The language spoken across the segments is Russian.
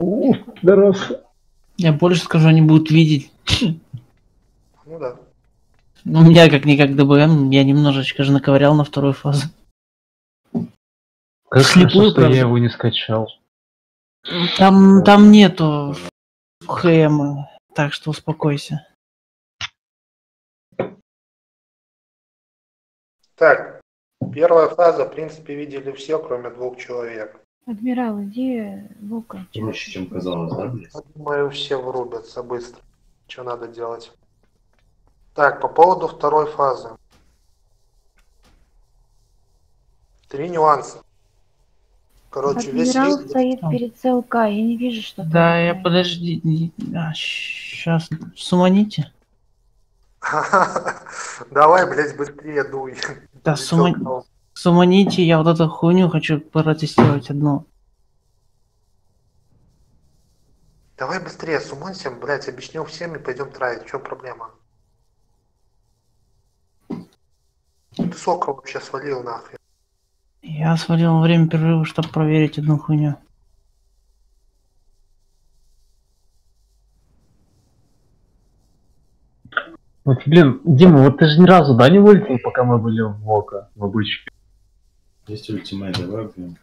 У, здоров. Я больше скажу, они будут видеть. Ну да. Ну, у меня как-никак ДБМ, я немножечко же наковырял на вторую фазу. Как Вслепую, хорошо, что правда. я его не скачал. Там, там нету ХМ, так что успокойся. Так, первая фаза, в принципе, видели все, кроме двух человек. Адмирал, иди Лука. Проще, чем казалось, да, блядь? Думаю, все врубятся быстро. Что надо делать? Так, по поводу второй фазы. Три нюанса. Короче, весь Адмирал рейд- стоит Там. перед ЦЛК, я не вижу, что там. Да, я блядь. подожди. не- А, сейчас. Суманите? Давай, блядь, быстрее дуй. Да, сума... суманите, я вот эту хуйню хочу протестировать одну. Давай быстрее, сумонься, блядь, объяснил всем и пойдем траить. В чем проблема? Ты сока вообще свалил нахрен. Я свалил во время перерыва, чтобы проверить одну хуйню. Вот, блин, Дима, вот ты же ни разу, да, не вылетел, пока мы были в Вока, в обычке? Есть ультимейт, давай, блин.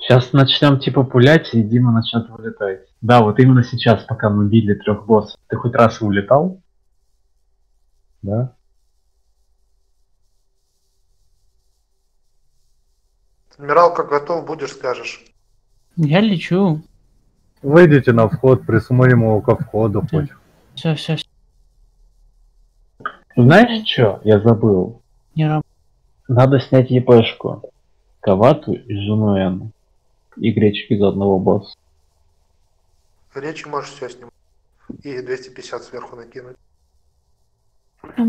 Сейчас начнем типа пулять, и Дима начнет вылетать. Да, вот именно сейчас, пока мы били трех боссов. Ты хоть раз вылетал? Да? Адмирал, как готов будешь, скажешь. Я лечу. Выйдите на вход, присмотрим ко входу хоть. Все, все, Знаешь что? Я забыл. не работает. Надо снять ЕПшку. Кавату и Жунуэн. И гречки из одного босса. Речи можешь все снимать. И 250 сверху накинуть.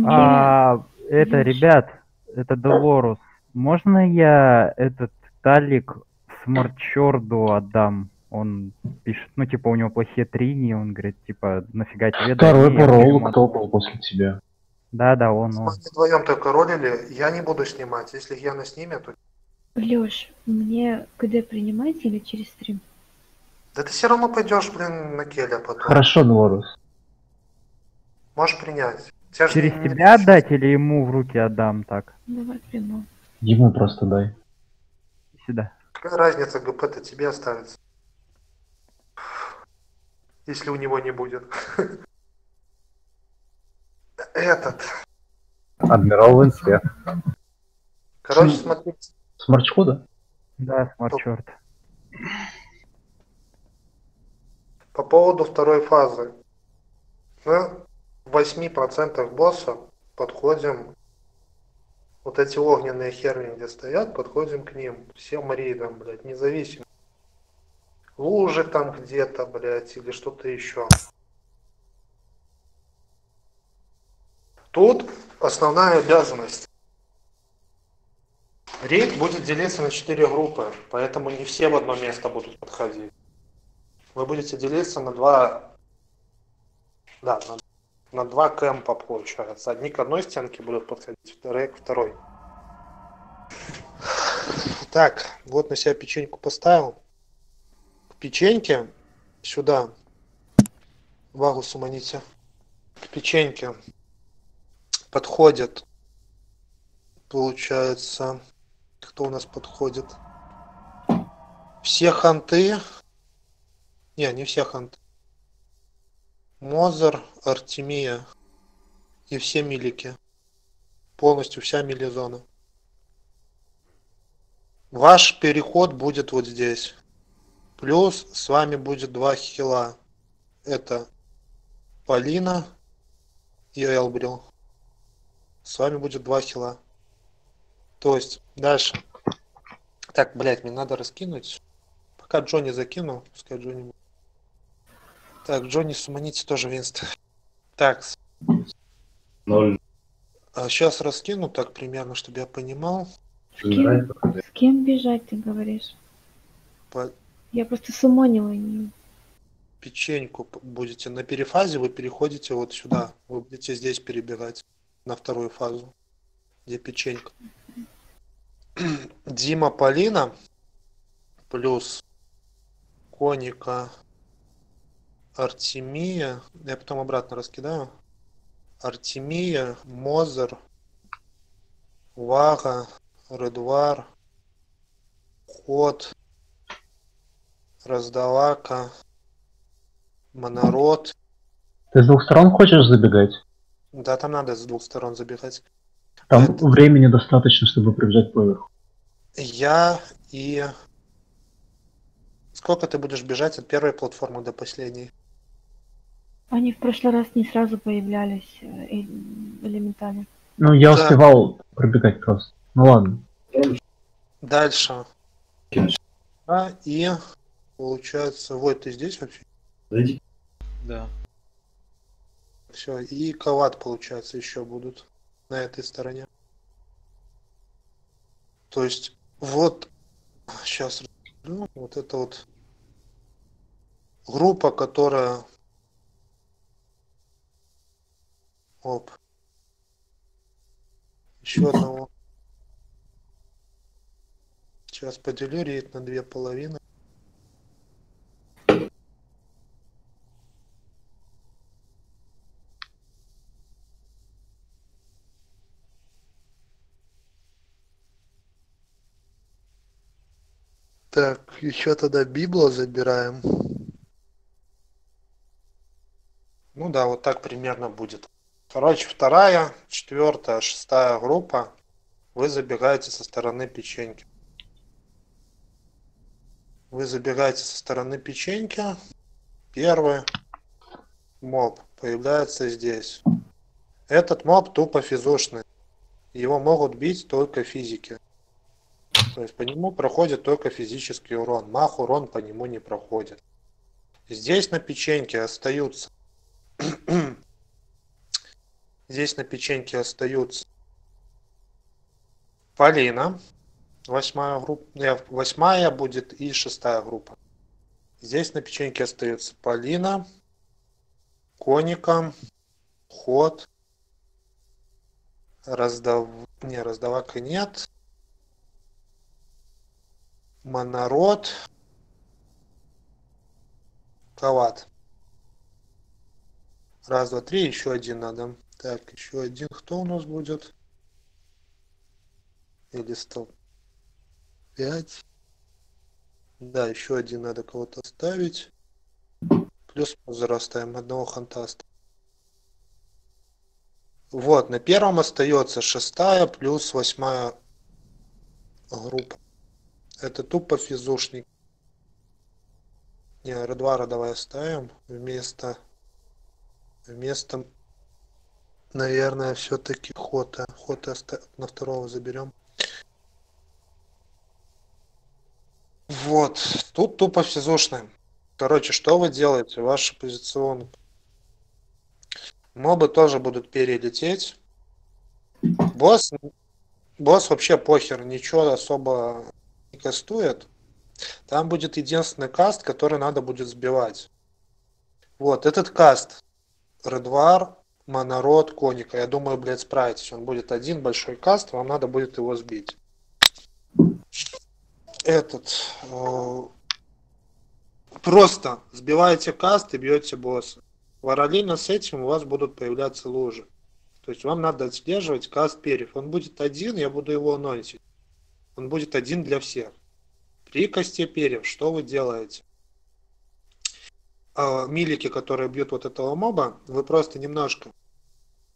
А, это, ребят, это Долорус. Можно я этот талик смарчорду отдам? Он пишет, ну, типа, у него плохие трини, он говорит, типа, нафига тебе дать? Второй Я по роллу ему кто был после тебя? Да, да, он, он. Мы вдвоем только ролили, я не буду снимать. Если Гена снимет, то... Лёш, мне КД принимать или через стрим? Да ты все равно пойдешь, блин, на Келя потом. Хорошо, Дворус. Можешь принять. Тебя Через не- тебя отдать или ему в руки отдам так? Давай приму. Ему просто дай. Сюда. Какая разница, ГП-то тебе оставится. Если у него не будет. Этот. Адмирал в инсте. Короче, смотрите. Сморчку, да? Да, смарчорд. По поводу второй фазы. Мы в 8% боссов подходим, вот эти огненные херни, где стоят, подходим к ним. Всем рейдом, блядь, независимо. Лужи там где-то, блядь, или что-то еще. Тут основная обязанность. Рейд будет делиться на 4 группы, поэтому не все в одно место будут подходить вы будете делиться на два, да, на, на два кемпа получается. Одни к одной стенке будут подходить, вторые к второй. Так, вот на себя печеньку поставил. К печеньке сюда. Вагу суманите. К печеньке подходит, получается, кто у нас подходит? Все ханты, не, не все ханты. Мозер, Артемия и все милики. Полностью вся милизона. Ваш переход будет вот здесь. Плюс с вами будет два хила. Это Полина и Элбрил. С вами будет два хила. То есть, дальше. Так, блядь, мне надо раскинуть. Пока Джонни закину, пускай Джонни. Так, Джонни суманите тоже винст. Так, Ноль. сейчас раскину так примерно, чтобы я понимал. С кем, с кем бежать, ты говоришь? По Я просто сумонила не... печеньку будете на перефазе, вы переходите вот сюда. Вы будете здесь перебегать на вторую фазу, где печенька. Дима Полина плюс Коника, Артемия. Я потом обратно раскидаю. Артемия, Мозер, Вага, Редвар, Ход, Раздавака, Монород. Ты с двух сторон хочешь забегать? Да, там надо с двух сторон забегать. Там Это- времени достаточно, чтобы пробежать поверху. Я и... Сколько ты будешь бежать от первой платформы до последней? Они в прошлый раз не сразу появлялись э, э, элементами. Ну, я Да. успевал пробегать просто. Ну ладно. Дальше. А, и получается, вот ты здесь вообще? Да. Все, и кават, получается, еще будут на этой стороне. То есть, вот, сейчас, вот это вот группа, которая... Оп. Еще одного. Сейчас поделю рейд на две половины. Так, еще тогда Библо забираем. Ну да, вот так примерно будет. Короче, вторая, четвертая, шестая группа. Вы забегаете со стороны печеньки. Вы забегаете со стороны печеньки. Первый моб появляется здесь. Этот моб тупо физушный. Его могут бить только физики. То есть по нему проходит только физический урон. Мах урон по нему не проходит. Здесь на печеньке остаются. Здесь на печеньке остаются Полина, восьмая группа, не, восьмая будет и шестая группа. Здесь на печеньке остаются Полина, Коника, Ход, раздав... не, раздавака нет, Монород, Кават. Раз, два, три, еще один надо. Так, еще один. Кто у нас будет? Или стол? Пять. Да, еще один надо кого-то ставить. Плюс возрастаем одного хантаста. Вот, на первом остается шестая плюс восьмая группа. Это тупо физушник. Не, Редвара давай оставим вместо вместо наверное все-таки хота хота на второго заберем вот тут тупо физушный. Короче что вы делаете? Ваша позиционка мобы тоже будут перелететь. Босс босс вообще похер ничего особо кастует там будет единственный каст который надо будет сбивать вот этот каст Редвар, Монород, Коника. Я думаю, блядь, справитесь. Он будет один большой каст, вам надо будет его сбить. Этот... э, Просто сбиваете каст и бьете босса. Параллельно с этим у вас будут появляться лужи. То есть вам надо отслеживать каст перьев. Он будет один, я буду его анонсить. Он будет один для всех. При косте перьев что вы делаете? э, милики, которые бьют вот этого моба, вы просто немножко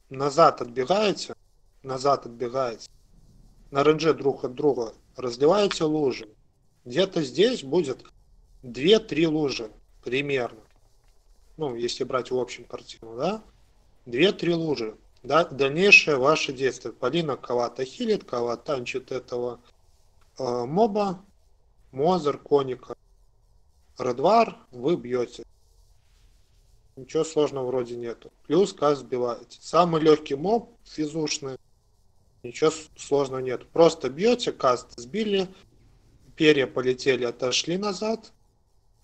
назад отбегаете, назад отбегаете, на рендже друг от друга разливаете лужи. Где-то здесь будет 2-3 лужи примерно. Ну, если брать в общем картину, да? 2-3 лужи. Да, дальнейшее ваше действие. Полина кого-то хилит, кого-то танчит этого моба, Мозер, Коника, Редвар, вы бьете. Ничего сложного вроде нету. Плюс каст сбиваете. Самый легкий моб, физушный, ничего сложного нет. Просто бьете, каст сбили, перья полетели, отошли назад,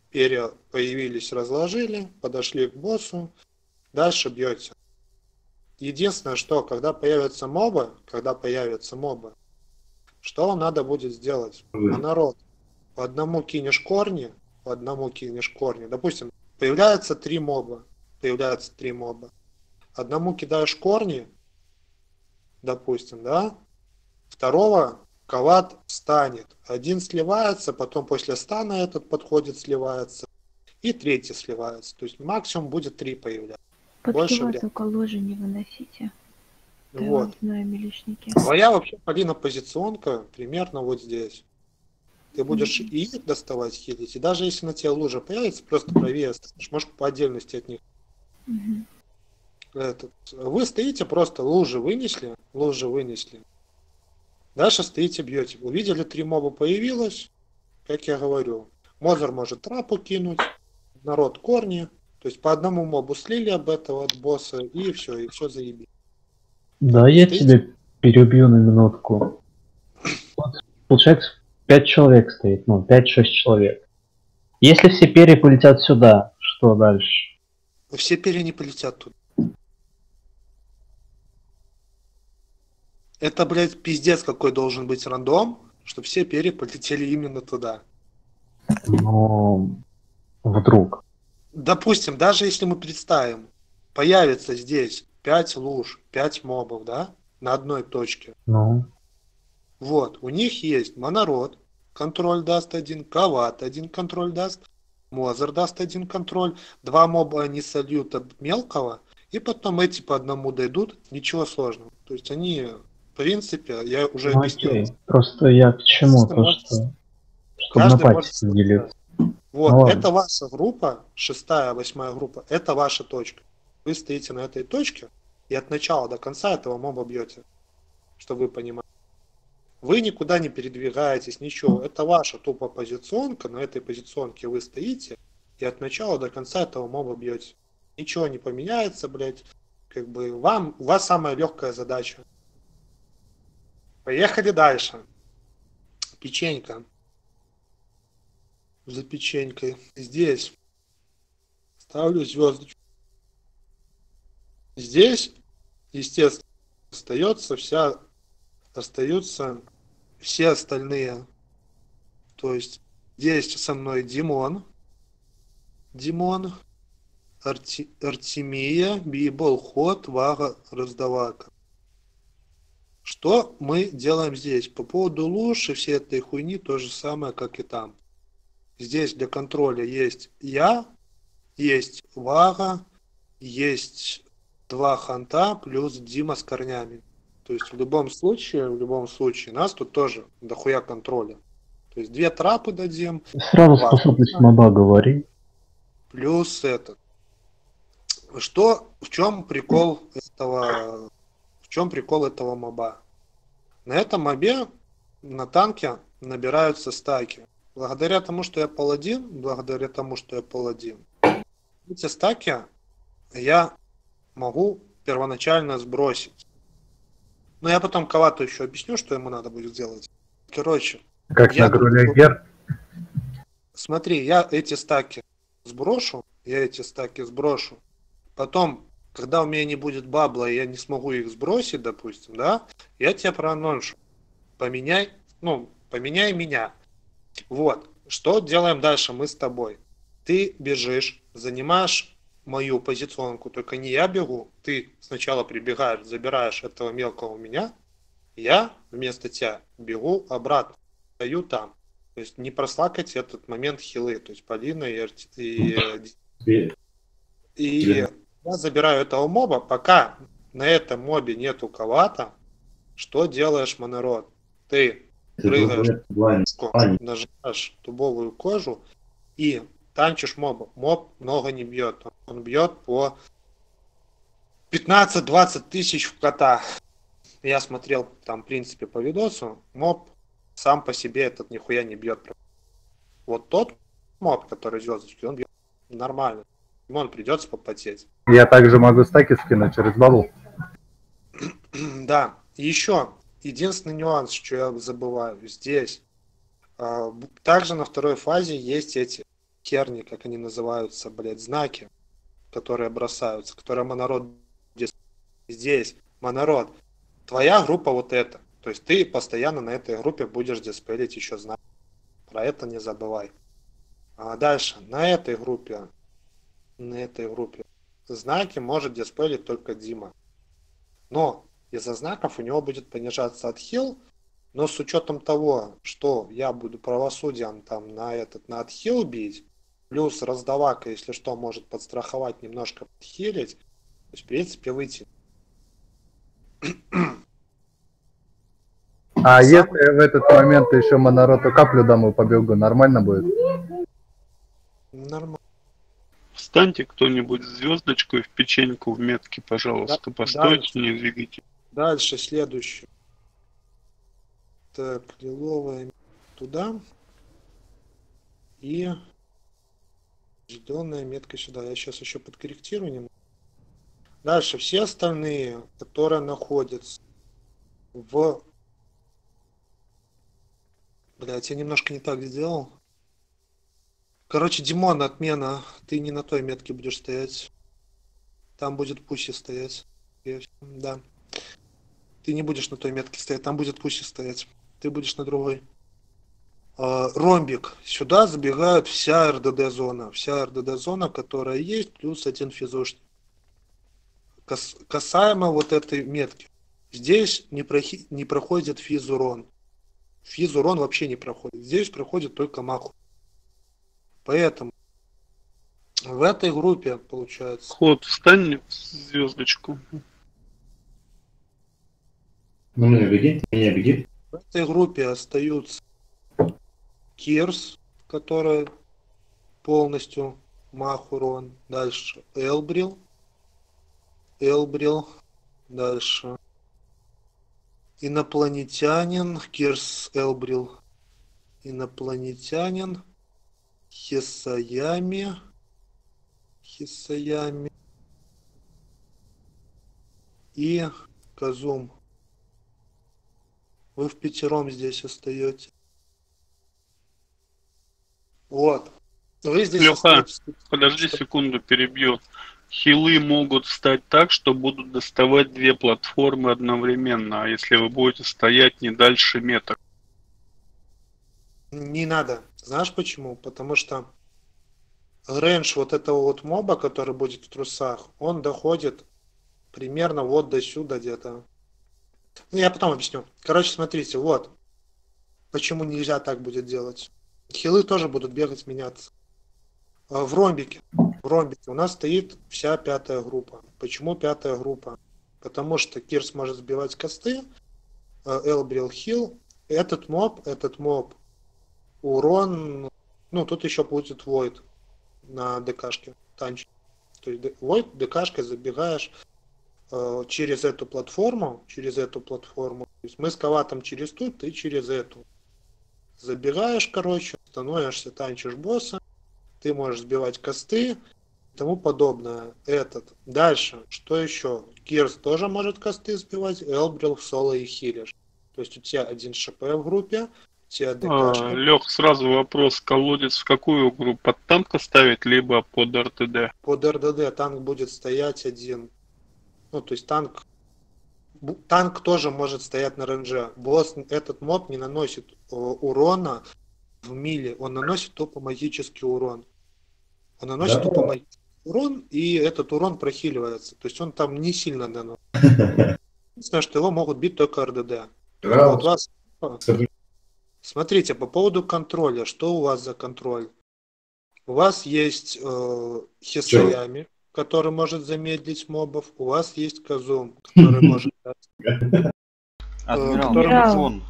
перья появились, разложили, подошли к боссу, дальше бьете. Единственное, что когда появятся мобы, когда появятся мобы, что вам надо будет сделать? Вы. А народ, по одному кинешь корни, по одному кинешь корни. Допустим, появляется три моба. Появляется три моба. Одному кидаешь корни, допустим, да? Второго кават станет. Один сливается, потом после стана этот подходит, сливается. И третий сливается. То есть максимум будет три появляться. Под Больше, только ложи не выносите. Да, Вот. знаю, милишники. Твоя вообще, Полина, позиционка примерно вот здесь. Ты будешь и их доставать, хилить, и даже если на тебе лужа появится, просто правее станешь, можешь по отдельности от них. Мгм. Этот, вы стоите, просто лужи вынесли, лужи вынесли. Дальше стоите, бьете. Увидели, три моба появилось, как я говорю. Мозер может трапу кинуть, народ корни. То есть по одному мобу слили об этого от босса, и все, и все заебись. Да, я Стоите? тебя перебью на минутку. Вот, получается, пять человек стоит, ну, пять-шесть человек. Если все перья полетят сюда, что дальше? Все перья не полетят тут. Это, блядь, пиздец какой должен быть рандом, чтобы все перья полетели именно туда. Ну, вдруг. Допустим, даже если мы представим, появится здесь 5 луж, 5 мобов, да, на одной точке. Ну, Вот, у них есть монород, контроль даст один, кават один контроль даст, Мозер даст один контроль, два моба они сольют от мелкого, и потом эти по одному дойдут, ничего сложного. То есть они, в принципе, я уже ну объяснил. окей. Просто я к чему? То, что... Чтобы на каждый пати может делиться. Вот, Ну ладно. это ваша группа, шестая, восьмая группа, это ваша точка. Вы стоите на этой точке и от начала до конца этого моба бьете, чтобы вы понимали. Вы никуда не передвигаетесь, ничего. Это ваша тупо позиционка, на этой позиционке вы стоите и от начала до конца этого моба бьете. Ничего не поменяется, блядь. Как бы вам, у вас самая легкая задача. Поехали дальше. Печенька за печенькой. Здесь ставлю звездочку. Здесь, естественно, остается вся, остаются все остальные. То есть здесь со мной Димон, Димон, Арти- Артемия, Бибол, Ход, Вага, Раздавака. Что мы делаем здесь? По поводу луж и всей этой хуйни то же самое, как и там. Здесь для контроля есть я, есть Вага, есть два ханта плюс Дима с корнями. То есть в любом случае, в любом случае, нас тут тоже дохуя контроля. То есть две трапы дадим, Сразу способность моба говори. плюс этот. Что, в чем прикол этого, в чем прикол этого моба? На этом мобе на танке набираются стаки. Благодаря тому, что я паладин, благодаря тому, что я паладин, эти стаки я могу первоначально сбросить. Но я потом Кавату еще объясню, что ему надо будет сделать. Короче, Как Я на. Смотри, я эти стаки сброшу, я эти стаки сброшу. Потом, когда у меня не будет бабла, и я не смогу их сбросить, допустим, да, я тебя проаноншу. Поменяй, ну, поменяй меня. Вот. Что делаем дальше мы с тобой? Ты бежишь, занимаешь мою позиционку, только не я бегу, ты сначала прибегаешь, забираешь этого мелкого у меня, я вместо тебя бегу обратно, стою там. То есть не прослакать этот момент хилы, то есть Полина и, Арти- и, и я забираю этого моба, пока на этом мобе нету кавата, что делаешь, монород? Ты Прыгаешь. нажимаешь дубовую кожу и танчишь моба. Моб много не бьет, он бьет по 15-20 тысяч в кота. Я смотрел там, в принципе, по видосу, моб сам по себе этот нихуя не бьет. Вот тот моб, который звездочки, он бьет нормально. Ему он придется попотеть. Я также могу стаки скинуть через балу. Да, еще единственный нюанс, что я забываю, здесь а, также на второй фазе есть эти керни, как они называются, блядь, знаки, которые бросаются, которые монород здесь, монород, твоя группа вот эта, то есть ты постоянно на этой группе будешь диспелить еще знаки, про это не забывай. А дальше, на этой группе, на этой группе знаки может диспелить только Дима. Но из-за знаков у него будет понижаться отхил, но с учетом того, что я буду правосудием там на этот, на отхил бить, плюс раздавака, если что, может подстраховать, немножко подхилить, то есть, в принципе, выйти. А если в этот момент еще монороту каплю дам и побегу, нормально будет? Нормально. Встаньте кто-нибудь звездочкой в печеньку в метке, пожалуйста. Да, Постойте, не двигайте. Дальше следующий. Так, лиловая туда. И зеленая метка сюда. Я сейчас еще подкорректирую немного. Дальше все остальные, которые находятся в... Блять, я немножко не так сделал. Короче, Димон, отмена. Ты не на той метке будешь стоять. Там будет Пуси стоять. Да. Ты не будешь на той метке стоять, там будет Пуси стоять. Ты будешь на другой. А, ромбик. Сюда забегают вся РДД зона. Вся РДД зона, которая есть, плюс один физошник. Кас- касаемо вот этой метки. Здесь не, прохи- не проходит физурон. Физурон вообще не проходит. Здесь проходит только маху. Поэтому в этой группе, получается, Ход, встань в звездочку. Ну, меня беги, меня беги. В этой группе остаются Кирс, который полностью мах урон. Дальше Элбрил. Элбрил. Дальше. Инопланетянин. Кирс Элбрил. Инопланетянин. Хисаями. Хисаями. И Казум. Вы в пятером здесь остаете. Вот. Вы здесь остаетесь. Подожди секунду, перебью. Хилы могут стать так, что будут доставать две платформы одновременно, а если вы будете стоять не дальше меток. Не надо. Знаешь почему? Потому что рейндж вот этого вот моба, который будет в трусах, он доходит примерно вот до сюда где-то. Ну, я потом объясню. Короче, смотрите, вот. Почему нельзя так будет делать. Хилы тоже будут бегать, меняться. А, В ромбике. В ромбике у нас стоит вся пятая группа. Почему пятая группа? Потому что Кирс может сбивать косты, а, Элбрил хил. Этот моб, этот моб урон, ну тут еще будет Void на ДКшке, танч. То есть Void ДКшкой забегаешь э, через эту платформу, через эту платформу. То есть мы с Каватом через ту, ты через эту. Забегаешь, короче, становишься, танчишь босса, ты можешь сбивать косты и тому подобное. Этот. Дальше, что еще? Кирс тоже может косты сбивать, Элбрил в соло и хилишь. То есть у тебя один ШП в группе, у тебя ДКшка. Лех, сразу вопрос. Колодец в какую группу? Под танка ставить, либо под РТД? Под РДД танк будет стоять один. Ну, то есть танк... Танк тоже может стоять на ренже. Босс, этот моб не наносит э, урона в миле. Он наносит тупо магический урон. Он наносит Да. тупо магический урон, и этот урон прохиливается. То есть он там не сильно наносит. Единственное, что его могут бить только РДД. Вот у вас... Смотрите, по поводу контроля. Что у вас за контроль? У вас есть э, Хисаями, который может замедлить мобов. У вас есть Казум, который может дать, Адмирал, который-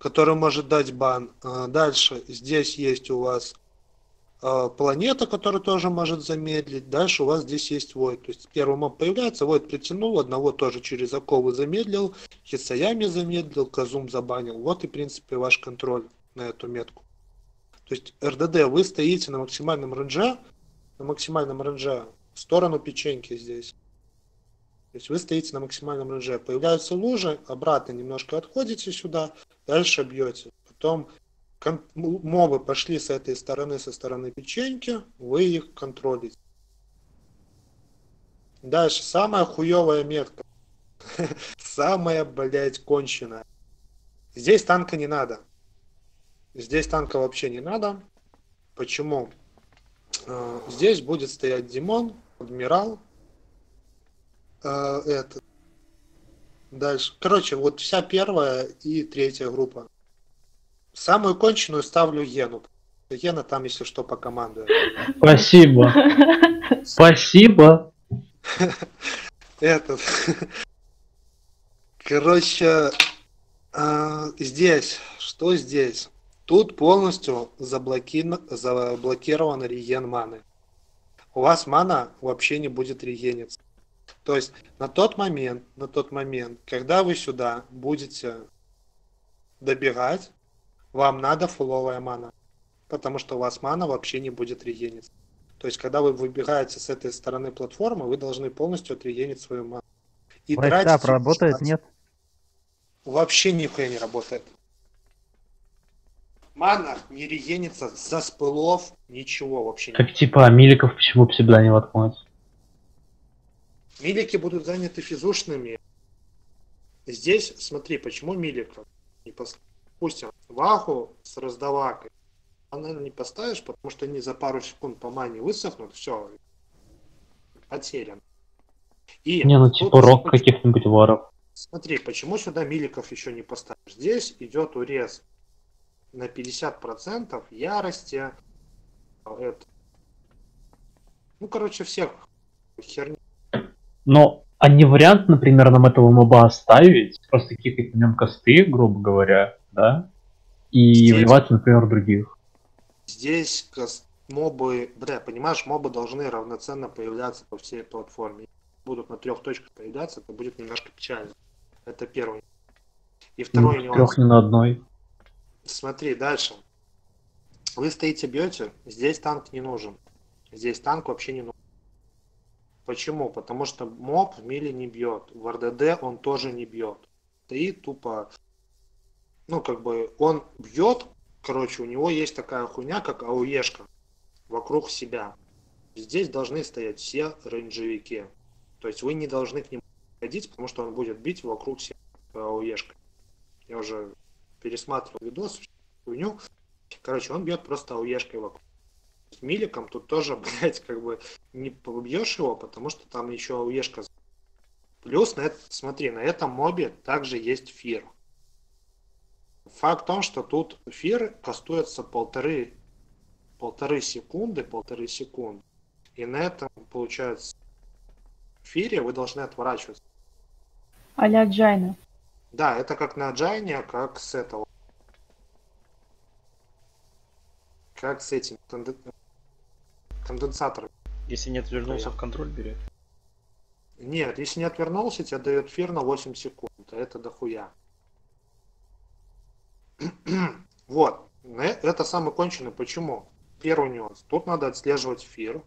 который может дать бан. Э, Дальше здесь есть у вас э, планета, которая тоже может замедлить. Дальше у вас здесь есть Войд. То есть первый моб появляется, Войд притянул, одного тоже через оковы замедлил, Хисаями замедлил, Казум забанил. Вот и, в принципе, ваш контроль на эту метку. То есть РДД, вы стоите на максимальном ренже, на максимальном ренже в сторону печеньки здесь. То есть вы стоите на максимальном ренже. Появляются лужи, обратно немножко отходите сюда, дальше бьете. Потом мобы пошли с этой стороны, со стороны печеньки, вы их контролите. Дальше, самая хуевая метка. Самая, блядь, конченая. Здесь танка не надо. Здесь танка вообще не надо. Почему? Э, Здесь будет стоять Димон, Адмирал, э, этот. Дальше. Короче, вот вся первая и третья группа. Самую конченую ставлю Ену. Ена там, если что, по команду. Спасибо. Спасибо. Этот. Короче, а, здесь, что здесь? Тут полностью заблоки- заблокирован реген маны. У вас мана вообще не будет регениться. То есть на тот момент, на тот момент, когда вы сюда будете добегать, вам надо фуловая мана. Потому что у вас мана вообще не будет регениться. То есть, когда вы выбегаете с этой стороны платформы, вы должны полностью отрегенить свою ману. И Вайстап тратить работает, нет? Вообще нихуя не работает. Мана не регенится за спылов, ничего вообще. Так типа, а Миликов почему сюда не воткнуть? Милики будут заняты физушными. Здесь, смотри, почему Миликов не пос... Допустим, Ваху с раздавакой. А, наверное, не поставишь, потому что они за пару секунд по мане высохнут, все. Потерян. И Не, ну типа рок каких-нибудь воров. Смотри, почему сюда Миликов еще не поставишь? Здесь идет урез на 50% ярости. Это. Ну, короче, всех херни. Но, а не вариант, например, нам этого моба оставить, просто кикать на нем косты, грубо говоря, да? И Здесь- вливать, например, других. Здесь кос- мобы, бля, понимаешь, мобы должны равноценно появляться по всей платформе. Будут на трех точках появляться, это будет немножко печально. Это первый. И второй нюанс. Трех не на одной. Смотри, дальше. Вы стоите, бьете, здесь танк не нужен. Здесь танк вообще не нужен. Почему? Потому что моб в миле не бьет. В РДД он тоже не бьет. Стоит тупо... Ну, как бы, он бьет, короче, у него есть такая хуйня, как ауешка вокруг себя. Здесь должны стоять все рейнджевики. То есть вы не должны к нему ходить, потому что он будет бить вокруг себя ауешкой. Я уже пересматривал видос, хуйню. Короче, он бьет просто ауешкой вокруг. С Миликом тут тоже, блядь, как бы не побьешь его, потому что там еще ауешка. Плюс, на это, смотри, на этом мобе также есть фир. Факт в том, что тут фир кастуется полторы, полторы секунды, полторы секунды. И на этом, получается, фире вы должны отворачиваться. А-ля Джайна. Да, это как на Джайне, как с этого. Как с этим конден- конденсатором. Если не отвернулся Понятно. в контроль берет. Нет, если не отвернулся, тебе дает фир на 8 секунд, а это дохуя. вот, на- это самый конченый. Почему? Первый нюанс. Тут надо отслеживать фир.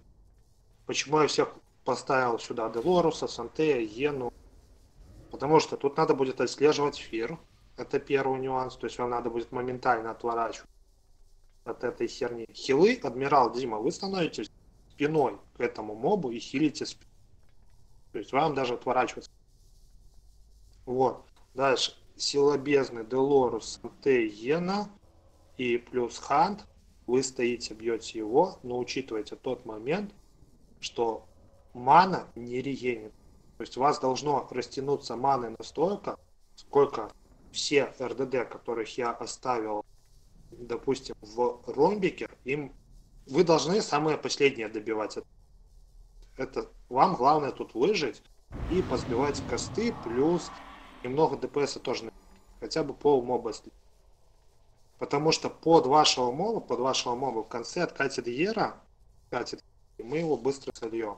Почему я всех поставил сюда Делоруса, Сантея, Йену? Потому что тут надо будет отслеживать фир. Это первый нюанс. То есть вам надо будет моментально отворачивать от этой херни. Хилы, Адмирал Дима, вы становитесь спиной к этому мобу и хилите спиной. То есть вам даже отворачиваться. Вот. Дальше. Сила бездны, Делорус, Санте, и плюс Хант. Вы стоите, бьете его, но учитывайте тот момент, что мана не регенит. То есть у вас должно растянуться маны настолько, сколько все РДД, которых я оставил, допустим, в ромбике, им вы должны самое последнее добивать. Это вам главное тут выжить и позбивать косты, плюс немного ДПС тоже, хотя бы пол моба. Потому что под вашего моба, под вашего моба в конце откатит Ера, откатит, и мы его быстро сольем.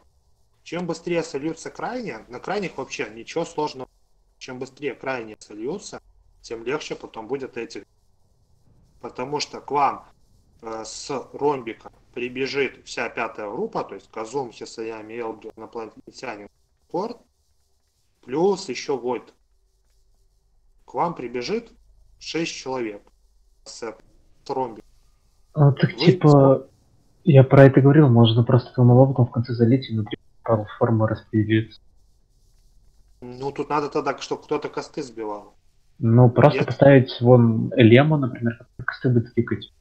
Чем быстрее сольются крайние, на крайних вообще ничего сложного. Чем быстрее крайние сольются, тем легче потом будет эти. Потому что к вам э, с ромбика прибежит вся пятая группа, то есть Казум, Хисаями, Элбри, инопланетянин, Порт, плюс еще Войд. К вам прибежит 6 человек с ромбика. А, так Вы- типа, я про это говорил, можно просто этого моба потом в конце залить и внутри платформы распределиться. Ну, тут надо тогда, чтобы кто-то косты сбивал. Ну, просто Нет. поставить вон Лему, например, как косты будет тыкать.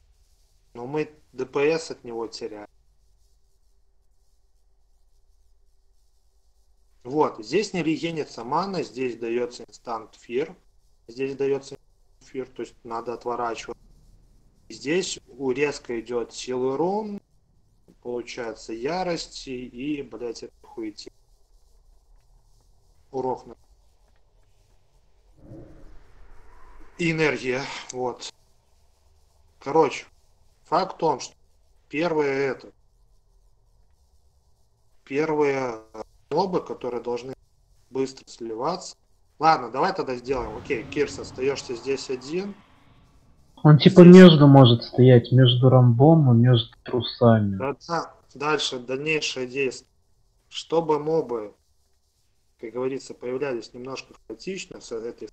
Но мы ДПС от него теряем. Вот, здесь не регенится мана, здесь дается инстант фир. Здесь дается фир, то есть надо отворачивать. Здесь резко идет силы рун, получается ярости и, блять, это хуети. Урок на... Энергия, вот. Короче, факт в том, что первое это, первые мобы, которые должны быстро сливаться. Ладно, давай тогда сделаем. Окей, Кирс, остаешься здесь один. Он типа между может стоять, между ромбом и между трусами. Да-да. Дальше, дальнейшее действие. Чтобы мобы, как говорится, появлялись немножко хаотично с этой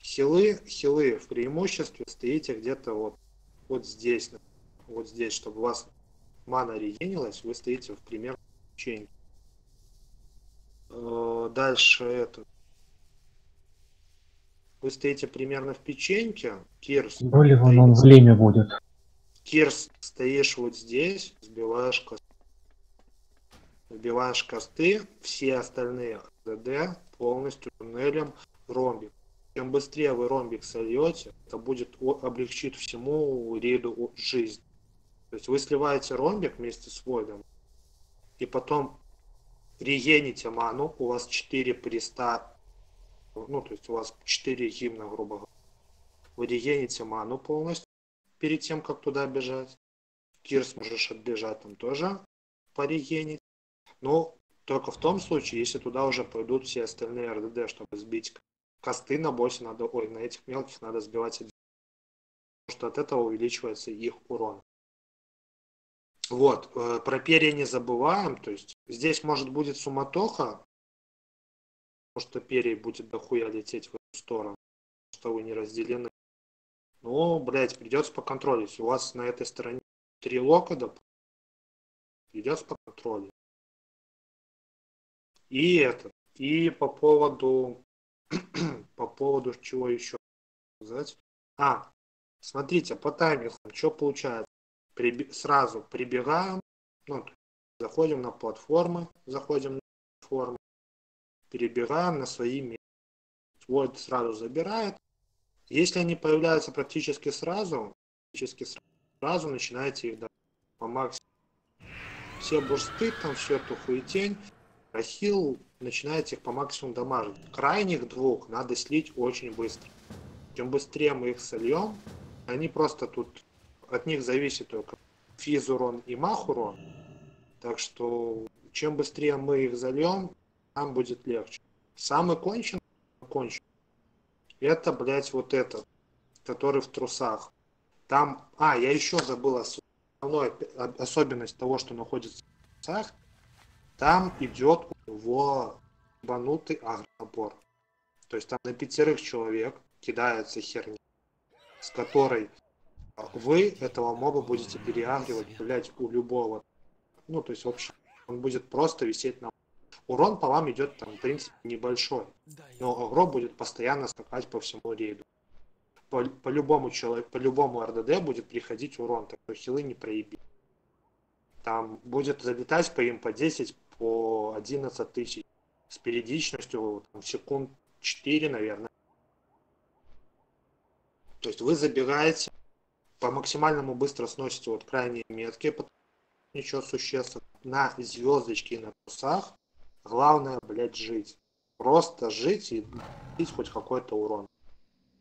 хилы, хилы в преимуществе стоите где-то вот, вот здесь, вот здесь, чтобы у вас мана регенилась, вы стоите в пример печенье. Э, Дальше это. Вы стоите примерно в печеньке, Кирс. Более вон он в леме будет. Кирс, стоишь вот здесь, сбиваешь косты. Сбиваешь косты, все остальные ДД полностью туннелем ромбик. Чем быстрее вы ромбик сольете, это будет облегчит всему рейду жизнь. То есть вы сливаете ромбик вместе с войдом, и потом регените ману, у вас 4 приста, ну то есть у вас 4 гимна, грубо говоря. Вы регените ману полностью перед тем, как туда бежать. Кирс можешь отбежать там тоже порегенить. Но только в том случае, если туда уже пойдут все остальные РДД, чтобы сбить косты на боссе надо, ой, на этих мелких надо сбивать один. Потому что от этого увеличивается их урон. Вот, э, про перья не забываем, то есть здесь может будет суматоха, что перья будет дохуя лететь в эту сторону, что вы не разделены. Ну, блядь, придется по контролю. Если у вас на этой стороне три локода, придется по контролю. И это. И по поводу... по поводу чего еще сказать? А, смотрите, по таймингу, что получается? Приби- сразу прибегаем, ну, заходим на платформы, заходим на платформы, перебираем на свои места. Вот сразу забирает, если они появляются практически сразу, практически сразу начинаете их давать по максимуму. Все бурсты, там всю эту хуетень, ахилл, начинаете их по максимуму дамажить. Крайних двух надо слить очень быстро. Чем быстрее мы их сольем, они просто тут, от них зависит только физурон и махурон. Так что, чем быстрее мы их зальем, нам будет легче. Самый конченый, конченый, это, блядь, вот этот, который в трусах. Там, а, я еще забыл ос- основной о- особенность того, что находится в трусах. Там идет у него ебанутый агронабор. То есть там на пятерых человек кидается херня, с которой вы этого моба будете переагривать, блядь, у любого. Ну, то есть, в общем, он будет просто висеть на... Урон по вам идет там, в принципе, небольшой. Но агро будет постоянно скакать по всему рейду. По, по любому человеку, по любому РДД будет приходить урон, так что хилы не проеби. Там будет залетать по им по 10, по 11 тысяч с периодичностью там, секунд 4, наверное. То есть вы забегаете, по максимальному быстро сносите вот крайние метки, ничего существенного. На звездочке и на трусах главное, блядь, жить. Просто жить и бить хоть какой-то урон.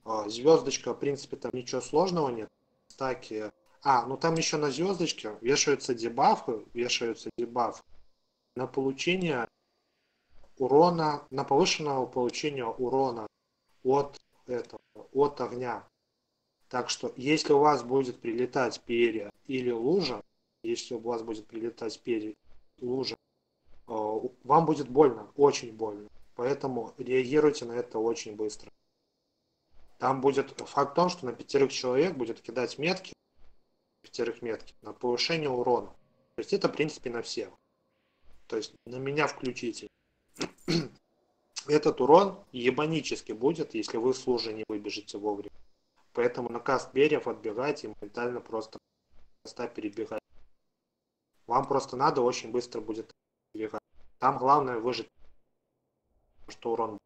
А, Звездочка, в принципе, там ничего сложного нет. Стаки. А, ну там еще на звездочке вешаются дебафы, вешаются дебафы на получение урона, на повышенного получения урона от этого, от огня. Так что, если у вас будет прилетать перья или лужа, если у вас будет прилетать перья лужа, вам будет больно, очень больно. Поэтому реагируйте на это очень быстро. Там будет факт в том, что на пятерых человек будет кидать метки, пятерых метки, на повышение урона. То есть это, в принципе, на всех. То есть на меня включите. Этот урон ебанически будет, если вы с не выбежите вовремя. Поэтому на каст берев отбегайте и моментально просто перебегать. Вам просто надо очень быстро будет перебегать. Там главное выжить, что урон.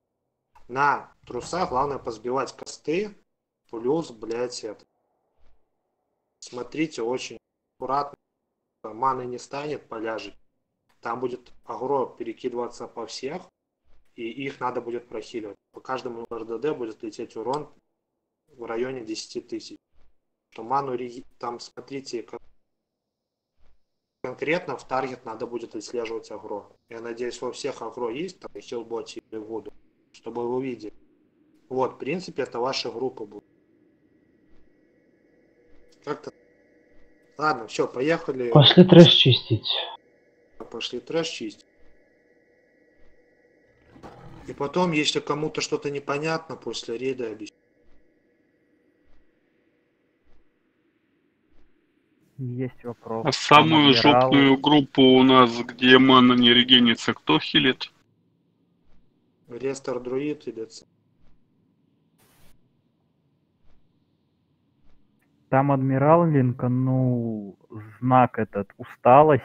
На труса главное позбивать косты, плюс, блять, это. Смотрите очень аккуратно, маны не станет, поляжет. Там будет агро перекидываться по всех, и их надо будет прохиливать. По каждому РДД будет лететь урон в районе 10 тысяч. Что ману там смотрите, конкретно в таргет надо будет отслеживать агро. Я надеюсь, во всех агро есть, там и хилботе или воду, чтобы вы увидели. Вот, в принципе, это ваша группа будет. Как-то. Ладно, все, поехали. Пошли трэш чистить. Пошли трэш чистить. И потом, если кому-то что-то непонятно, после рейда объясню. Есть вопрос. А самую Адмирал. жопную группу у нас, где мана не регенится, кто хилит? Рестор друид или ц- Там адмирал ну, знак этот, усталость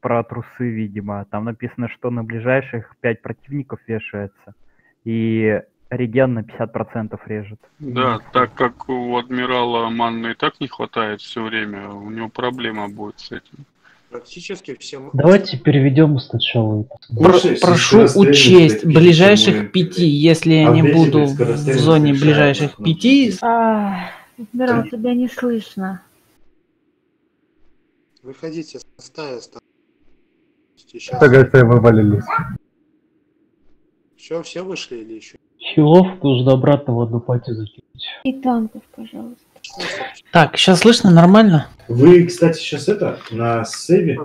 про трусы, видимо. Там написано, что на ближайших 5 противников вешается. И реген на 50% режет. Да, так как у адмирала манны и так не хватает все время, у него проблема будет с этим. практически всем... Давайте переведем сначала. Кушай, прошу скорострельность учесть ближайших пяти, если я А не буду в зоне ближайших пяти, А, Адмирал, Три. тебя не слышно. Выходите с стаи, Сейчас. ТГЦ вывалились. Все, все вышли или еще? Хилов нужно обратно в одну пати закинуть. И танков, пожалуйста. Так, сейчас слышно нормально? Вы, кстати, сейчас это, на сейве,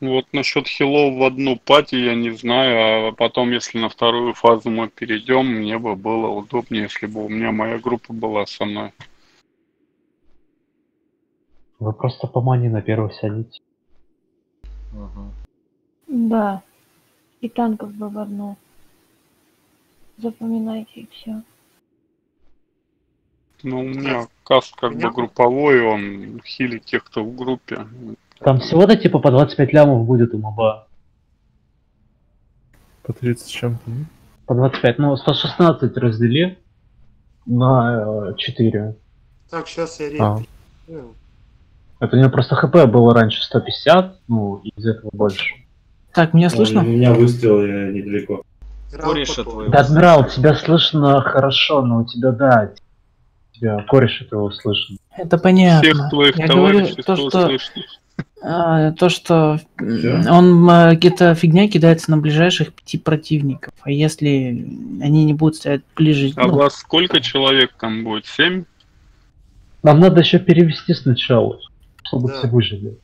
Вот насчет хилов в одну пати я не знаю, а потом, если на вторую фазу мы перейдем, мне бы было удобнее, если бы у меня моя группа была со мной. Вы просто по мане на первый сядете. Да. И танков бы в одну. Запоминайте и все. Ну, у меня каст как Меня- бы групповой, он хилит тех, кто в группе. Там всего-то типа по 25 лямов будет у моба. По 30 с чем-то? По 25, ну 116 раздели на э, 4. Так, сейчас я А. рейд. Ну, Это у него просто хп было раньше 150, ну из этого больше. Так, меня у слышно? меня выстрел э, недалеко. Кореша твоего. Да, адмирал, тебя слышно хорошо, но у тебя, да, тебя кореша твоего слышно. Это понятно. Всех твоих Я говорю товарищей то, что, слышно. а, то, что Всё? он а, где-то фигня кидается на ближайших пяти противников. А если они не будут стоять ближе, А ну, вас сколько человек там будет? Семь? Нам надо еще перевести сначала, чтобы Да. все выжили.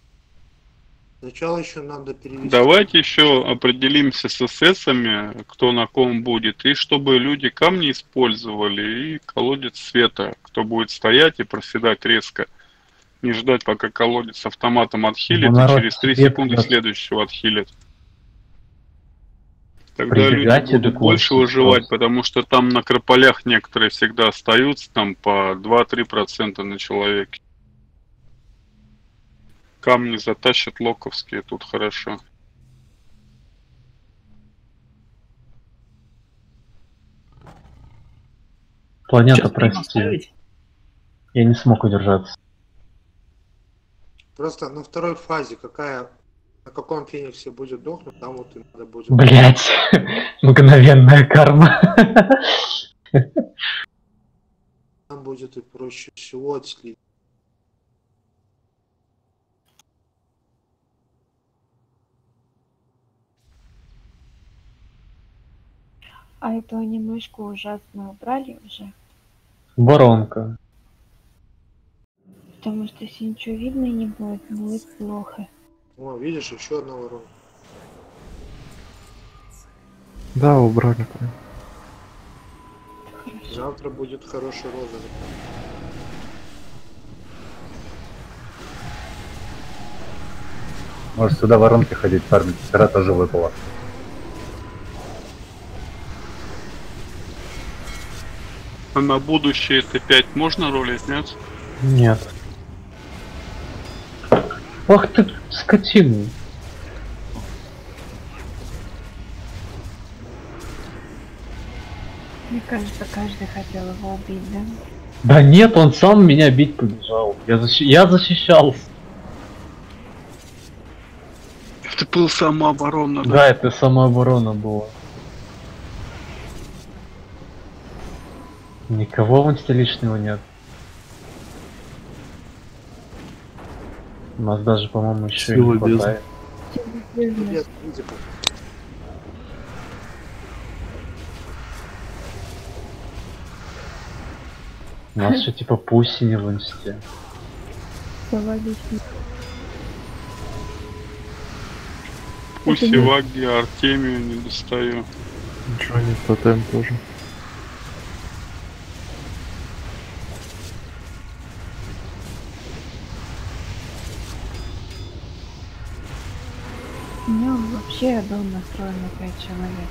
Сначала еще надо перевести. Давайте еще определимся с эсэсами, кто на ком будет, и чтобы люди камни использовали, и колодец света, кто будет стоять и проседать резко. Не ждать, пока колодец автоматом отхилит, Ну, и через 3 свет секунды идет. следующего отхилит. Тогда люди будут больше выживать, просто. потому что там на крополях некоторые всегда остаются, там по 2-3% на человеке. Камни затащат локовские, тут хорошо. Планета, стрим прости, я не смог удержаться. Просто на второй фазе какая на каком фениксе будет дохнуть, там вот и надо будет. Блять, мгновенная карма. Там будет и проще всего отследить. А эту анимешку ужасно убрали уже. Воронка. Потому что если ничего видно не будет, будет плохо. О, видишь, еще одна ворона. Да, убрали прям. Завтра будет хороший розыгрыш. Может сюда воронки ходить фармить, вчера тоже выпало. А на будущее Т5 можно ролить, нет? Нет. Ах ты, скотина. Мне кажется, каждый хотел его убить, да? Да нет, он сам меня бить побежал. Я, защи- я защищался. Это был самооборона, да? Да, это самооборона была. Никого вон столичного нет. У нас даже, по-моему, еще и Силы не хватает. Нет. У нас еще типа пусини в инсте. Пусть и не- Ваги, Артемию не достаю. Джонни Тотем тоже. Вообще дом настроен на 5 человек.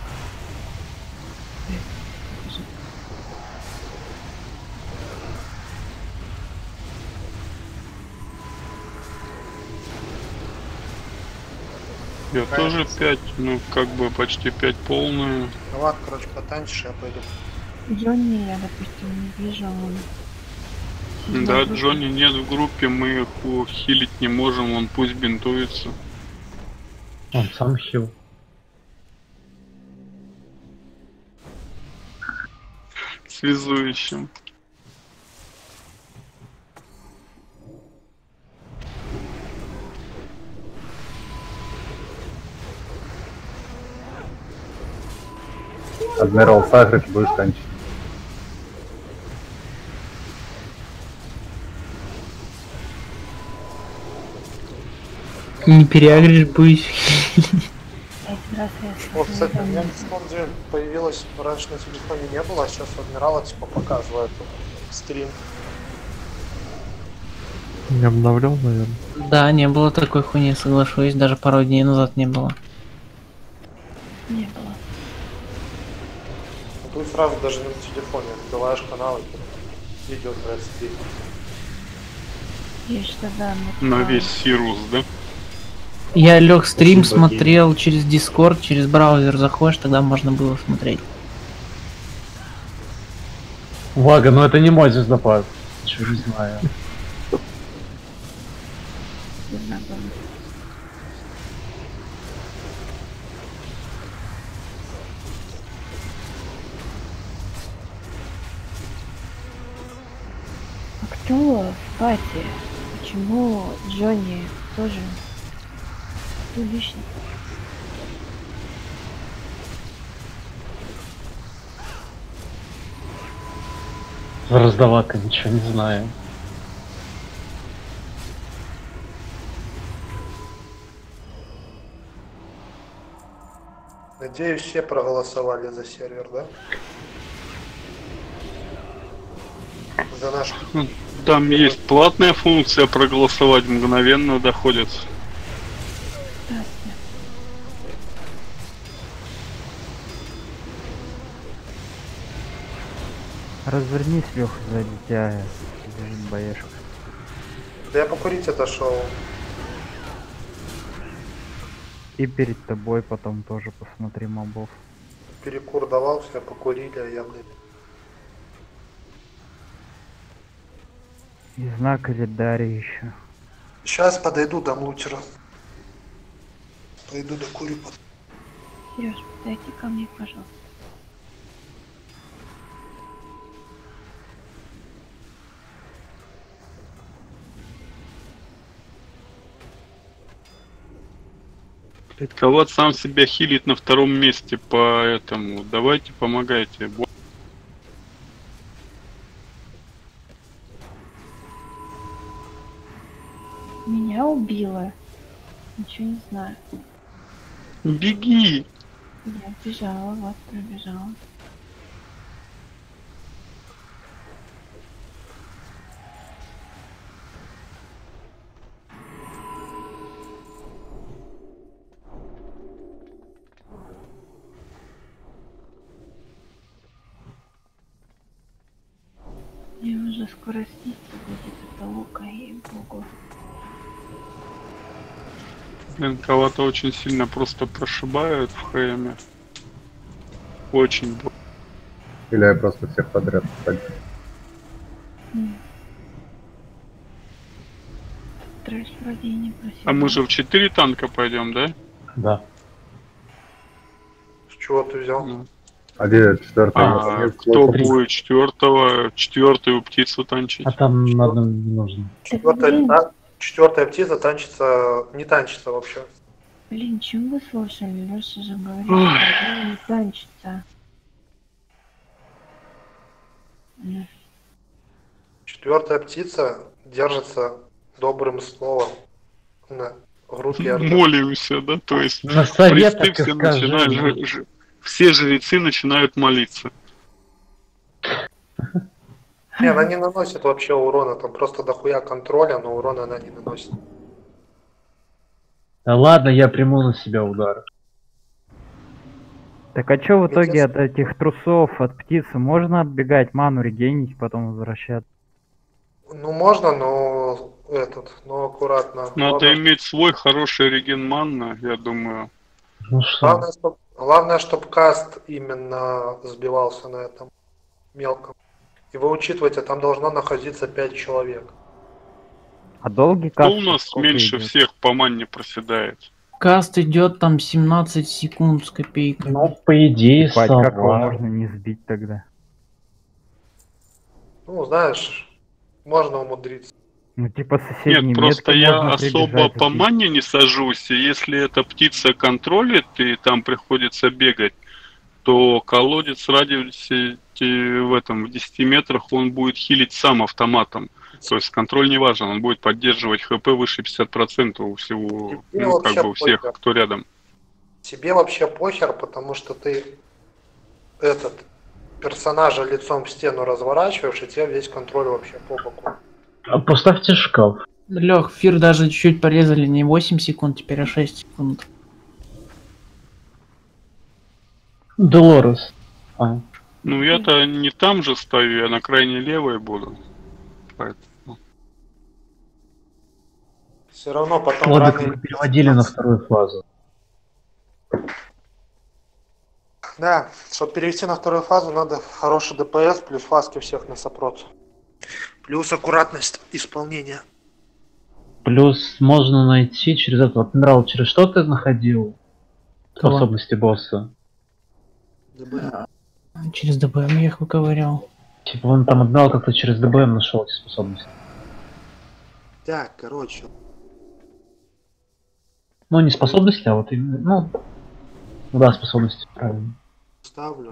Я тоже 5, ну как бы почти 5 полные. Ну ладно, короче, потанчишь, я пойду. Джонни я, допустим, не вижу, он... Да, Джонни нет в группе, мы их ухилить не можем, он пусть бинтуется. Он сам хил. Связующим. Адмирал Сагрич будешь танчить. Не переагришь, будешь. Вот, кстати, у меня деле появилось, раньше на телефоне не было, а сейчас адмирала типа показывает стрим. Не обновлял, наверное. Да, не было такой хуйни, соглашусь. Даже пару дней назад не было. не было. Ну, Ты сразу даже не на телефоне открываешь канал и видео твоя стрим. Я что да, На весь Сирус, да? Я лег стрим, Спасибо, смотрел через Discord, через браузер заходишь, тогда можно было смотреть. Вага, ну это не мой звездопад. Чё не знаю. А кто в пати? Почему Джонни тоже лишний? Раздавака, ничего не знаю. Надеюсь, все проголосовали за сервер, да? За наш Там есть платная функция проголосовать мгновенно доходит. Развернись, Лех, за дитя. Боешка. Да я покурить отошел. И перед тобой потом тоже посмотри мобов. Перекур давал, все покурили, а я, блядь. И знак Элидари еще. Сейчас подойду до лутера. Пойду докурю потом. Сереж, подойди ко мне, пожалуйста. Блядь, Кого-то сам себя хилит на втором месте по этому. Давайте помогайте. Меня убило. Ничего не знаю. Беги! Я бежала, вот пробежала. Блин, кого-то очень сильно просто прошибают в ХМе. Очень Или я просто всех подряд так. М. Трэш вроде и не просил. А мы же в 4 танка пойдем, да? Да. С чего ты взял? Ну. А где четвертый? А кто будет четвертого, четвертую птицу танчить? А там надо не нужно. Четвертая, четвертая птица танчится, не танчится вообще. Блин, чем вы слушали? Леша же говорит, что не танчится. Четвертая птица держится добрым словом на группе РД. Молимся, да? То есть На советах все начинают, ж- ж- все жрецы начинают молиться. Не, она не наносит вообще урона, там просто дохуя контроля, но урона она не наносит. Да ладно, я приму на себя удар. Так а чё в итоге от этих трусов, от птицы, можно отбегать, ману регенить, потом возвращаться? Ну можно, но этот, но аккуратно. Надо Главное, иметь свой хороший реген манна, я думаю. Ну что? главное, чтоб, главное, чтоб каст именно сбивался на этом мелком. И вы учитывайте, там должно находиться 5 человек. А долгий Кто каст у нас меньше идет? всех по манне проседает? Каст идет там 17 секунд с копейкой. Ну, по идее, Ебать, как его можно не сбить тогда? Ну, знаешь, можно умудриться. Ну типа соседний Нет, просто я особо по манне не сажусь, и если эта птица контролит, и там приходится бегать, то колодец в радиусе в этом в 10 метрах он будет хилить сам автоматом. То есть контроль не важен, он будет поддерживать ХП выше 50% у всего, Тебе ну, как бы у всех, похер. кто рядом. Тебе вообще похер, потому что ты этот персонажа лицом в стену разворачиваешь, и тебе весь контроль вообще по боку. А Поставьте шкаф. Лех, фир даже чуть-чуть порезали не 8 секунд, теперь а 6 секунд. Долорес. А, Ну я-то не там же стою, я на крайней левой буду. Поэтому. Все равно потом Ладно, мы или переводили на вторую фазу. Да, чтобы перевести на вторую фазу, надо хороший ДПС, плюс фаски всех на сопрот. Плюс аккуратность исполнения. Плюс можно найти через это. Вот, Адмирал, через что ты находил Кого? способности босса? ДБ. Через ДБМ я их выковырял. Типа он там Адмирал как-то через ДБМ нашел эти способности. Так, короче. Ну, не способности, а вот именно, ну, да, способности, правильно. Ставлю.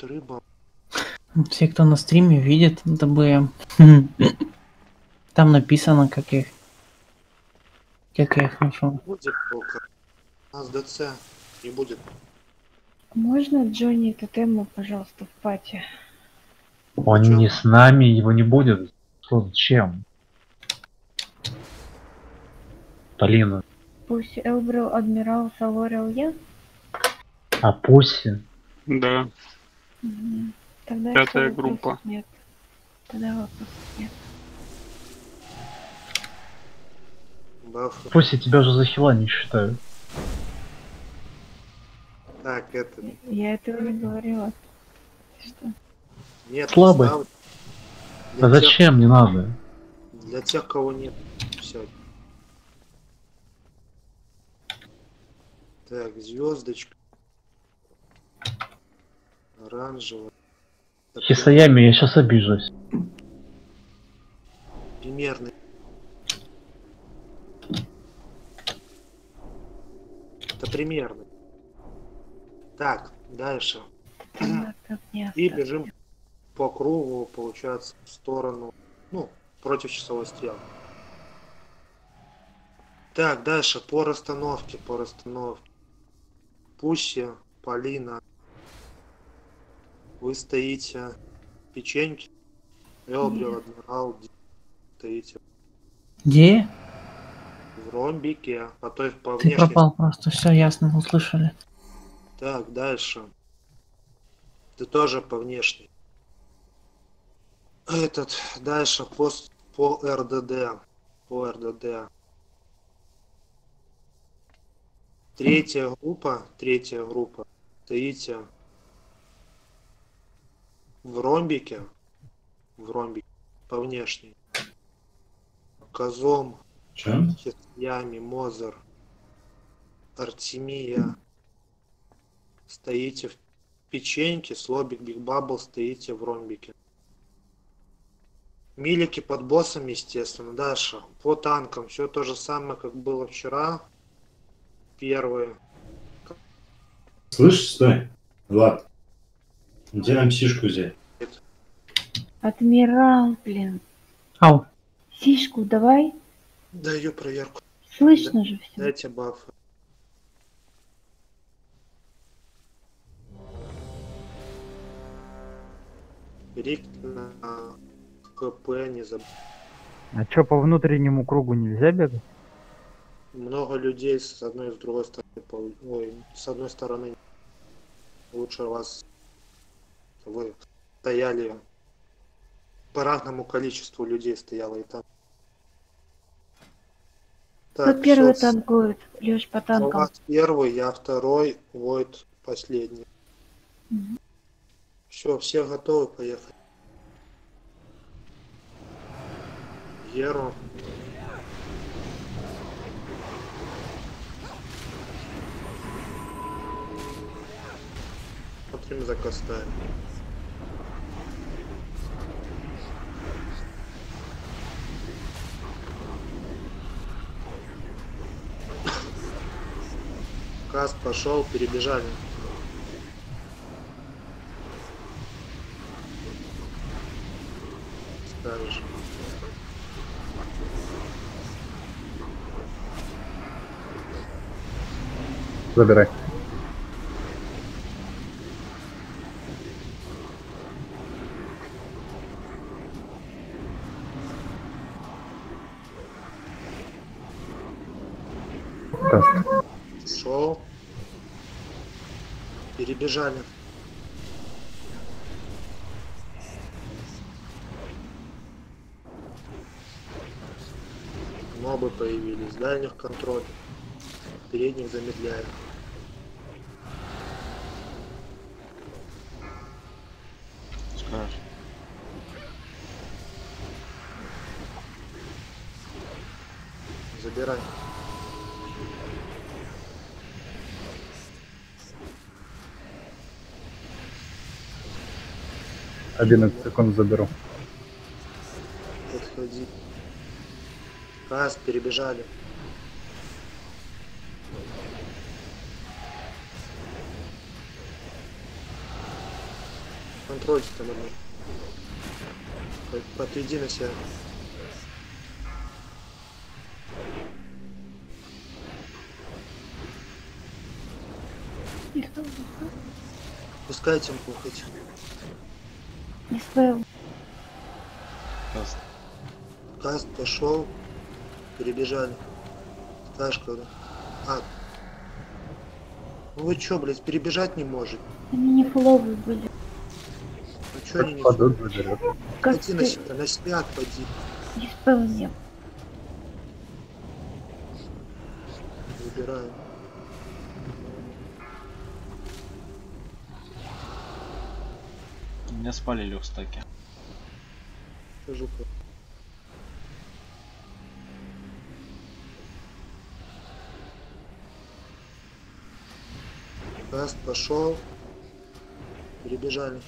Рыба. Все, кто на стриме, видят ДБМ. Там написано, как я их... Как я их нашел. Будет только. У нас ДЦ не будет. Можно Джонни Тотему, пожалуйста, в пати? Он Чё? не с нами, его не будет. Что, зачем? Полина. Пусть Элбрил, Адмирал, Салорил я? А Пусси? Да. Мгм. Тогда Пятая группа. Нет. Тогда вопросов нет. Баф. Пусси тебя же за хила не считают. Так, это. Я этого не говорила. Что? Нет, Слабый. Да Для тех- зачем, не надо. Для тех, кого нет. Все. Так, звездочка. Оранжевая. Хисаями, я сейчас обижусь. Примерный. Это примерный. Так, дальше. И бежим по кругу, получается, в сторону, ну, против часовой стрелки. Так, дальше по расстановке, по расстановке. Пусси, Полина, вы стоите печеньки, Элбрил, Адмирал, стоите Где? Ромбике, а то есть по Ты внешней пропал просто, все ясно, услышали. Так, дальше. Ты тоже по внешней. Этот, дальше по, с- по РДД. По РДД. Третья группа, третья группа. Стоите в ромбике. В ромбике. По внешней. Казом, Че? Ями, Мозер, Артемия. Стоите в печеньке, Слобик, Биг Бабл, стоите в ромбике. Милики под боссом, естественно. Дальше. По танкам. Все то же самое, как было вчера. Первые. Слышь, стой. Влад. Где нам сишку взять? Адмирал, блин. Ау. Сишку давай. Даю проверку. Слышно же все. Дайте бафы. Рик на КП не забыл. А чё, по внутреннему кругу нельзя бегать? Много людей с одной и с другой стороны. Ой, с одной стороны. Лучше вас вы стояли по разному количеству людей стояло и там. Кто первый всё, танкует? Леш, по танкам. Салат первый, я второй, Войт последний. Мгм. Все, все готовы, поехали. Еру. Смотрим за Костаем. Каст пошел, перебежали. Скажешь. Забирай. Каст. Шел. Перебежали. Мобы появились. Дальних контроль. Передних замедляем. 11 секунд заберу. Подходи. Раз, перебежали. Контроль там одну. Подведи на себя. Пускай темку хоть. Не спел. Каст. Каст пошел. Перебежали. Когда. А. Ну вы чё, блядь, перебежать не может? Они не фуловые были. Ну чё они не... Как Пойди на себя, на себя отпади. не спел не Меня спалили в стаке. Скажу как. Каст пошел. Перебежали.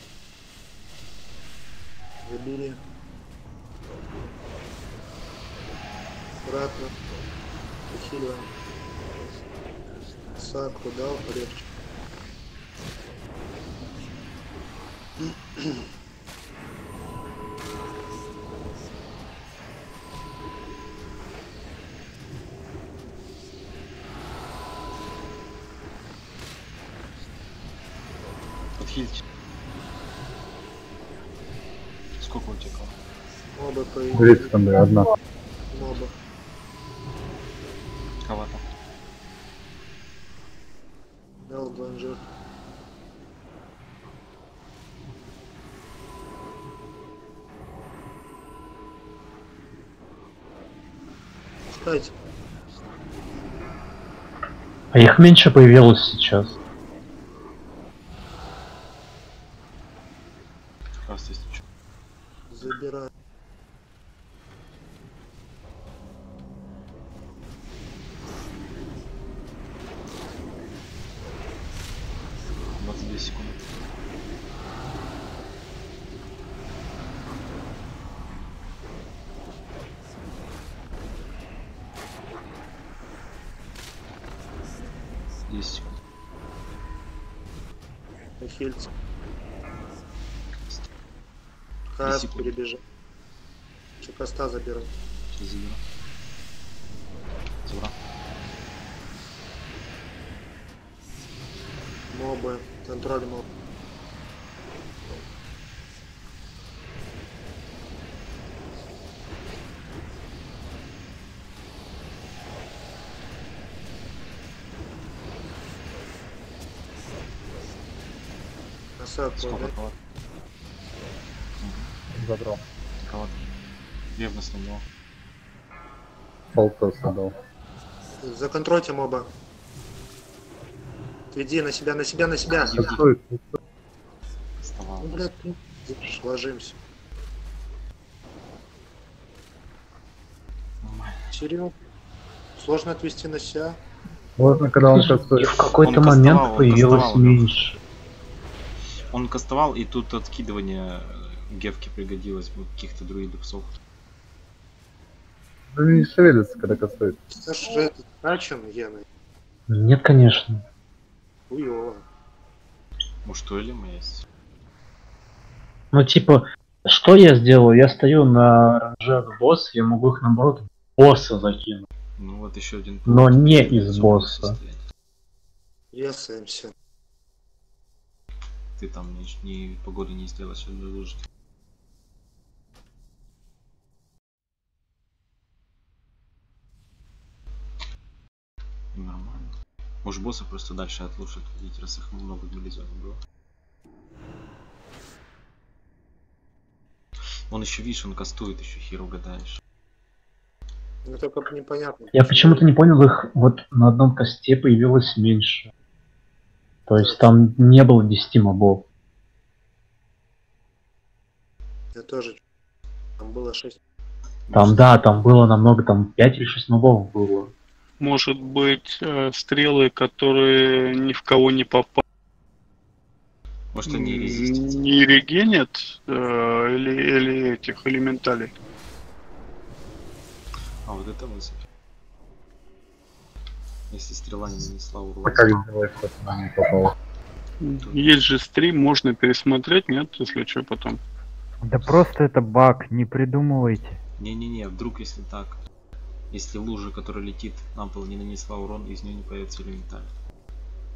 Забери. Аккуратно. Ухиливаем. Саку дал, полегче. Подхильте. Сколько утекло? Две появились. секунды, одна. А их меньше появилось сейчас. Раз есть ничего. Забираю. Двадцать две секунды. Десять секунд. Десять Каст перебежал. Че коста заберу. Сейчас заберу. Забрал. Мобы. Контроль моб. Красавцы, Сколько да? кого? Забрал. Кого? Ревность на него. Полтоса дал. Законтрольте моба. Отведи на себя, на себя, на себя. Кастует. Ну, Оставалось. блядь, ну, ложимся. Серьезно? Сложно отвести на себя. Можно, когда он И кастует. в какой-то момент появилось кастовал. меньше. Он кастовал, и тут откидывание э, гевки пригодилось бы каких-то друидов сов. Ну, не шевелится, когда кастует. Саш, этот качан, Гена. Нет, конечно. Хуёво. Может, у Элима есть? Ну, типа, что я сделал? Я стою на ранжах босс, я могу их наоборот босса закинуть. Ну вот еще один. Но не из босса. состоять. Ресаемся. Ты там ни, ни погоды не сделаешь, а лужи. Нормально. Может босса просто дальше от лучше отводить, раз их много милизоне было. Он еще, видишь, он кастует, еще хер угадаешь. Ну только непонятно. Я почему-то не понял, их вот на одном косте появилось меньше. То есть там не было 10 мобов. Я тоже. Там было 6. Там, да, там было намного, там 5 или 6 мобов было. Может быть, э, стрелы, которые ни в кого не попали, Может они не регенят э, или, или этих элементалей. А вот это мысль. Если стрела не нанесла А урона. как сделать, чтобы она не попала? Есть же стрим, можно пересмотреть, нет, если что, потом. Да просто это баг, не придумывайте. Не-не-не, вдруг если так. Если лужа, которая летит на пол, не нанесла урон, из нее не появится элементаль.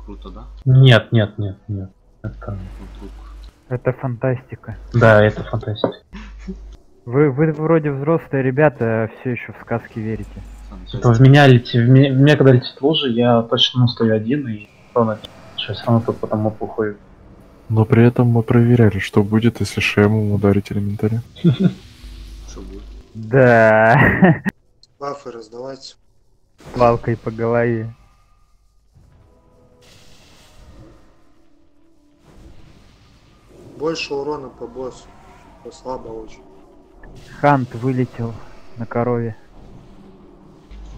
Круто, да? Нет, нет, нет, нет. Это... Вдруг. Это фантастика. Да, это фантастика. Вы, вы вроде взрослые ребята, все еще в сказки верите. Типа в меня летит, в меня, в меня когда летит лужа, я точно стою один и ровно все равно тут потом уходит. Но при этом мы проверяли, что будет, если шемом ударить элементаря. Что будет? Да, Бафы раздавать. палкой по голове. Больше урона по боссу. Это слабо очень. Хант вылетел на корове.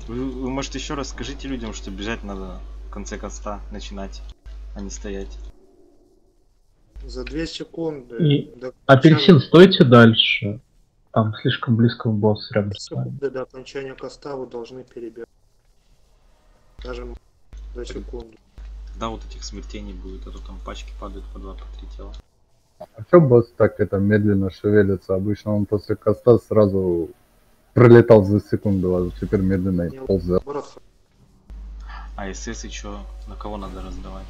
Вы, вы, может, еще раз скажите людям, что бежать надо в конце коста, начинать, а не стоять. За 2 секунды. И до Апельсин, стойте дальше. Там слишком близко босс рядом с вами. до окончания коста вы должны перебегать. Скажем, до секунды. Тогда вот этих смертей не будет, а то там пачки падают по два, по три тела. А чё босс так это медленно шевелится? Обычно он после каста сразу пролетал за секунду, а теперь медленно и. Наоборот, А СС еще на кого надо раздавать?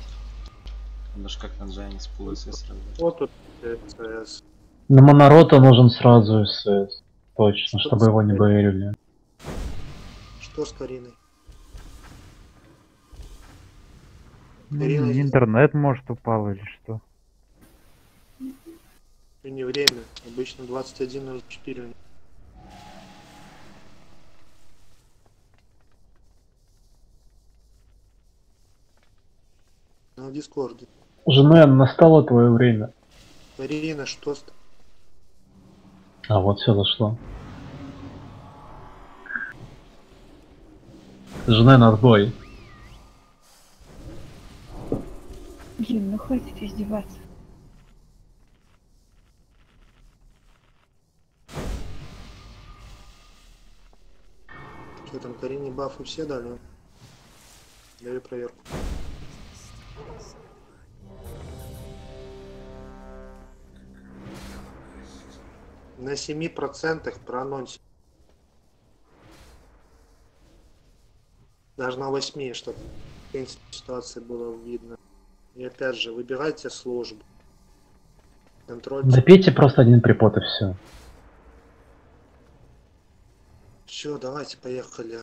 Надо же как на Джайне с пул СС раздать. вот тут ЦС. На Монорота нужен сразу СС. Точно, чтобы его не боерили. Что с Кариной? Ну, Ирина, интернет, может, упал или что. И не время. Обычно 21.04. на Дискорде. Жена, настало твое время. Марина, что с... А вот все зашло. Жена на отбой. Блин, ну хватит издеваться. Что там, Карине бафы все дали? Даю проверку. На 7% проанонсил. Даже на 8, чтобы в принципе ситуации было видно. И опять же, выбирайте службу. Контроль. Допейте просто один припот и все. Все, давайте поехали.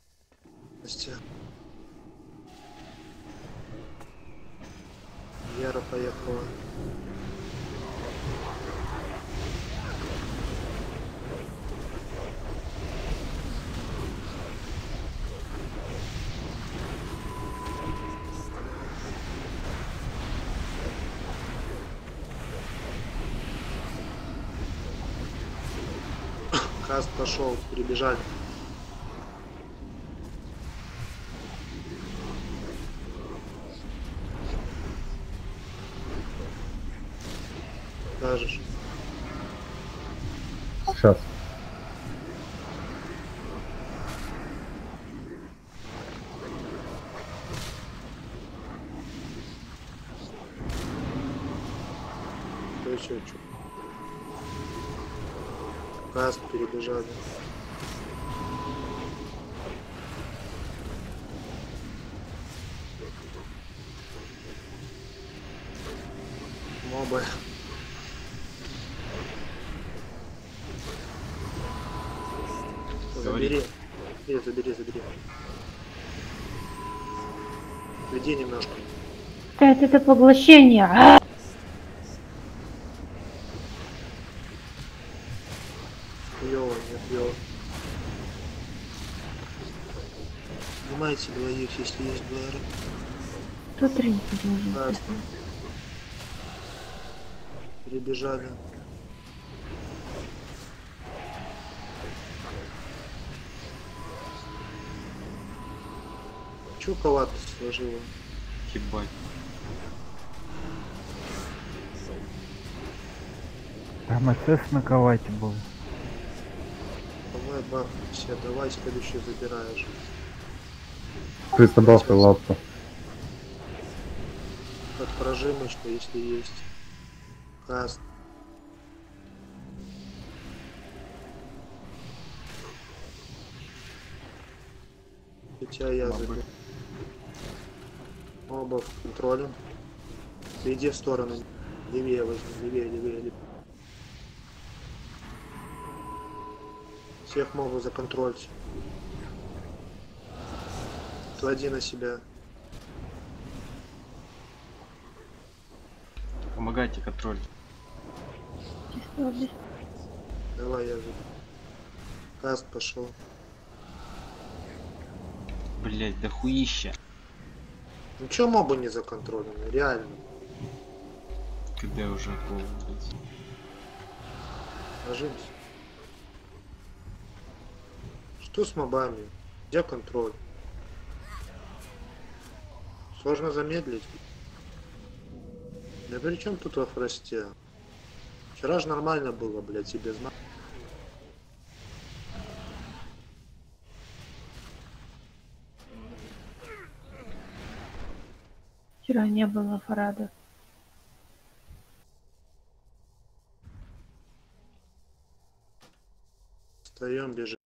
Вера поехала. Каст пошел, перебежали. Скажешь. Поглощение. А! Хуёво, нет, хуёво. Снимайте двоих, если есть двое. Тут рынок должен. Перебежали. Чё палатку сложила? Ебать. Там СС на кровати был. Давай бах, все, давай следующий забираешь. Пристабавка лапку. Под прожимочку, если есть. Каст. Хотя я заберу. Оба в контроле. Иди в сторону. Левее возьми, левее, левее, левее. Всех могу законтролить. Клади на себя. Помогайте контроль. Давай я же. Каст пошел. Блять, да хуища. Ну чё мобы не законтролены? Реально. Когда уже акула, блядь. Ложимся. Что с мобами? Где контроль? Сложно замедлить. Да при чем тут во фросте? Вчера же нормально было, блядь, без ма- Вчера не было Фарада. Встаем, бежим.